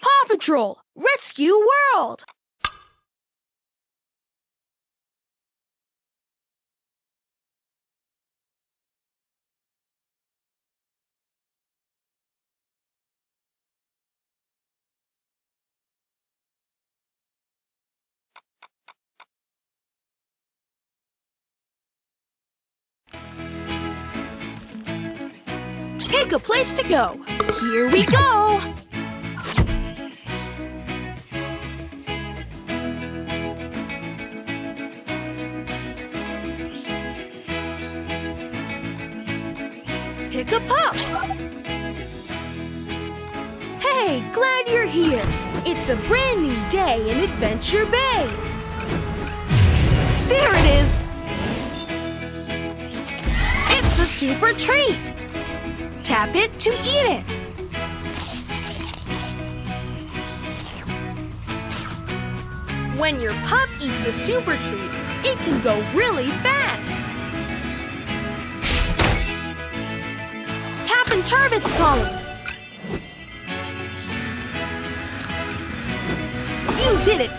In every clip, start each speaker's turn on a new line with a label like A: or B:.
A: Paw Patrol, Rescue World! Pick a place to go. Here we go! Pick a pup. Hey, glad you're here. It's a brand new day in Adventure Bay. There it is. It's a super treat. Tap it to eat it. When your pup eats a super treat, it can go really fast. Captain Turbot's calling. You did it,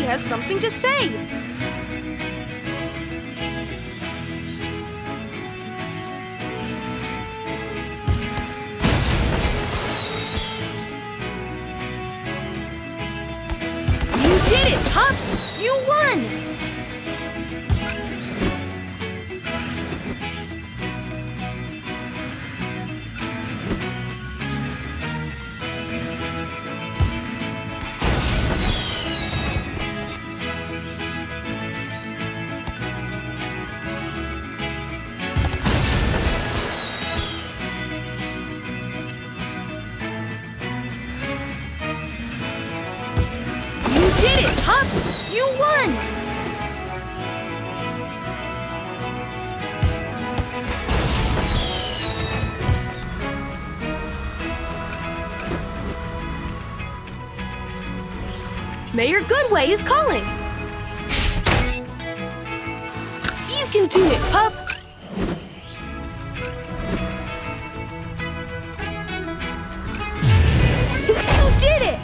A: Katie has something to say. You did it, pup. You won. Mayor Goodway is calling. You can do it, pup. You did it!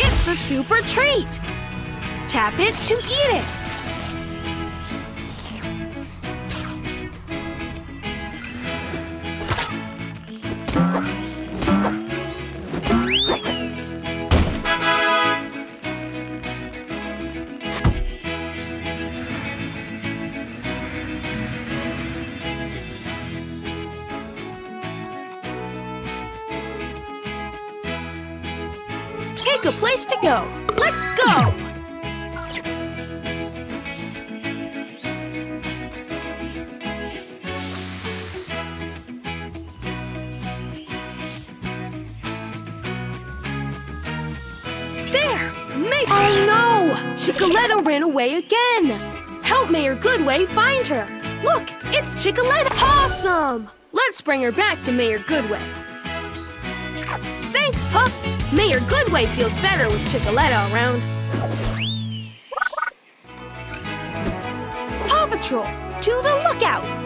A: It's a super treat. Tap it to eat it. Pick a go. Let's go! There! May- oh no! Chickaletta ran away again! Help Mayor Goodway find her! Look, it's Chickaletta! Awesome! Let's bring her back to Mayor Goodway. Thanks, Pup! Mayor Goodway feels better with Chickaletta around. Paw Patrol, to the lookout!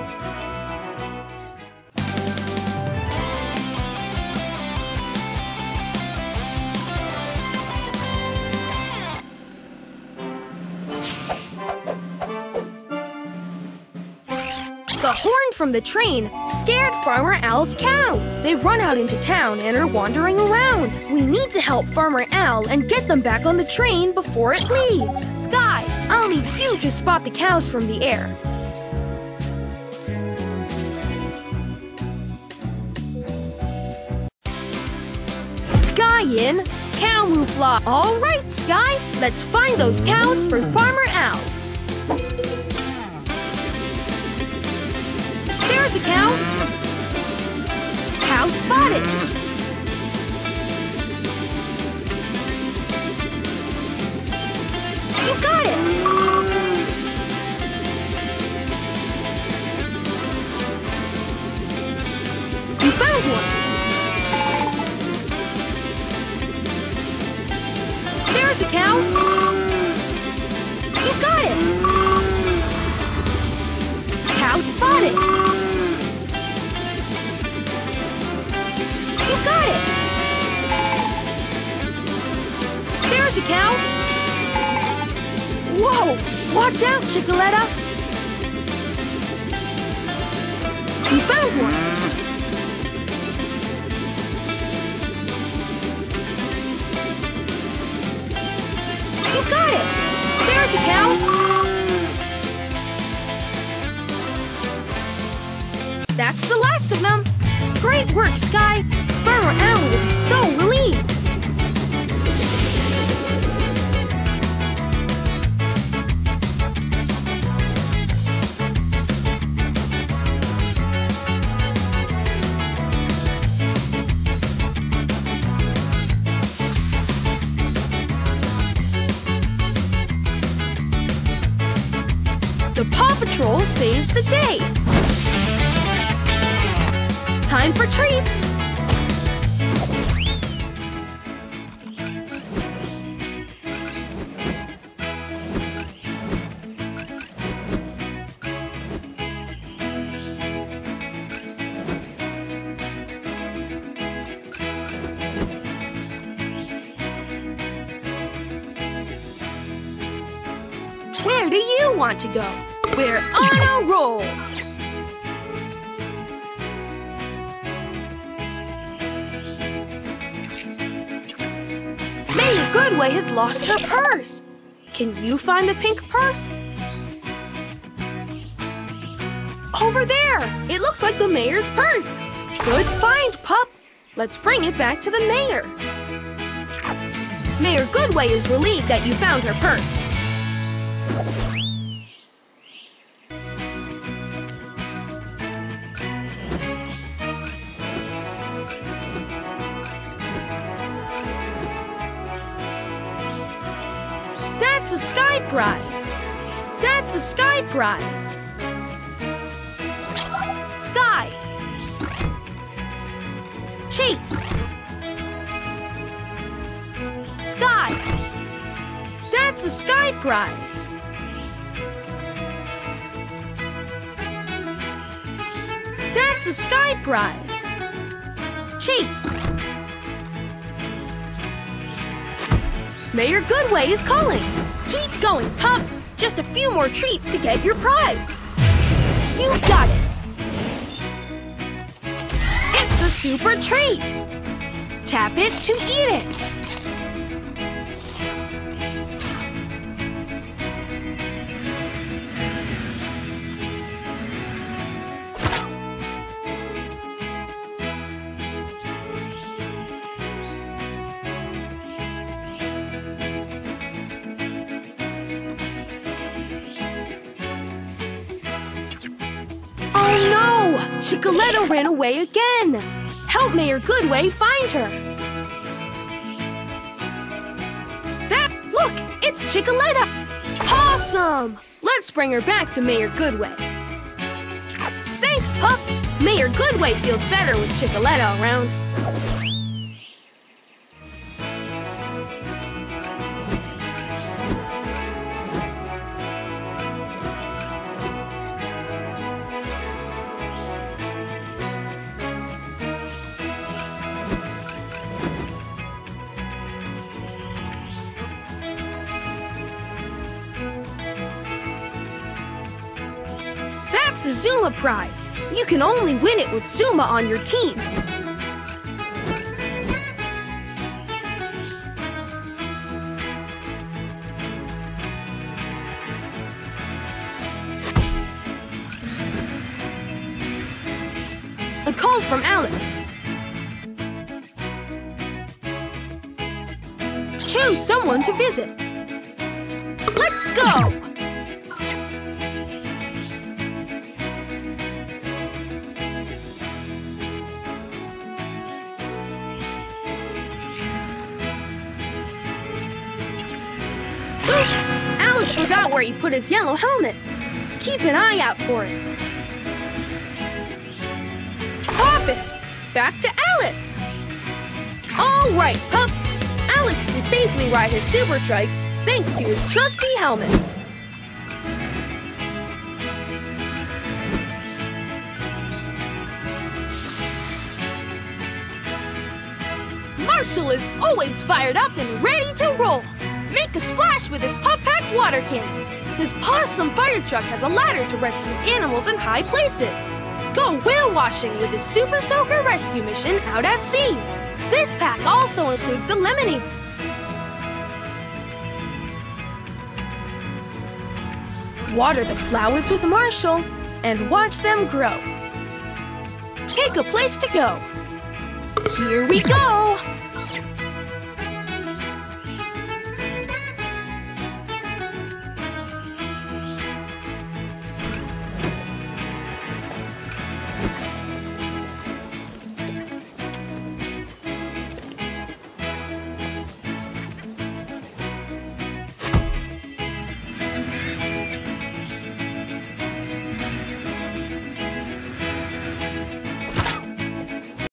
A: The horn from the train scared Farmer Al's cows. They've run out into town and are wandering around. We need to help Farmer Al and get them back on the train before it leaves. Sky, I'll need you to spot the cows from the air. Sky in, cow mouflage. All right, Sky, let's find those cows for Farmer Al. There's a cow. Cow spotted. You got it. You found one. There's cow! Whoa! Watch out, Chickaletta! You found one! You got it! There's a cow! That's the last of them! Great work, Sky! Farmer Al will be so relieved! The Paw Patrol saves the day! Time for treats! want to go. We're on a roll! May Goodway has lost her purse. Can you find the pink purse? Over there! It looks like the mayor's purse. Good find, pup. Let's bring it back to the mayor. Mayor Goodway is relieved that you found her purse. That's a sky prize. That's a sky prize. Sky. Chase. Sky. That's a sky prize. That's a sky prize. Chase. Mayor Goodway is calling. Keep going, pump! Just a few more treats to get your prize! You got it! It's a super treat! Tap it to eat it! Chickaletta ran away again. Help Mayor Goodway find her. That, look, it's Chickaletta. Awesome! Let's bring her back to Mayor Goodway. Thanks, Pup. Mayor Goodway feels better with Chickaletta around. A Zuma prize. You can only win it with Zuma on your team. A call from Alex. Choose someone to visit. Let's go! Forgot where he put his yellow helmet. Keep an eye out for it. Perfect! Back to Alex! All right, pup. Alex can safely ride his super trike thanks to his trusty helmet. Marshall is always fired up and ready to roll. Make a splash with his Pup Pack water cannon. His Possum fire truck has a ladder to rescue animals in high places. Go whale washing with his Super Soaker rescue mission out at sea. This pack also includes the lemonade. Water the flowers with Marshall and watch them grow. Pick a place to go. Here we go!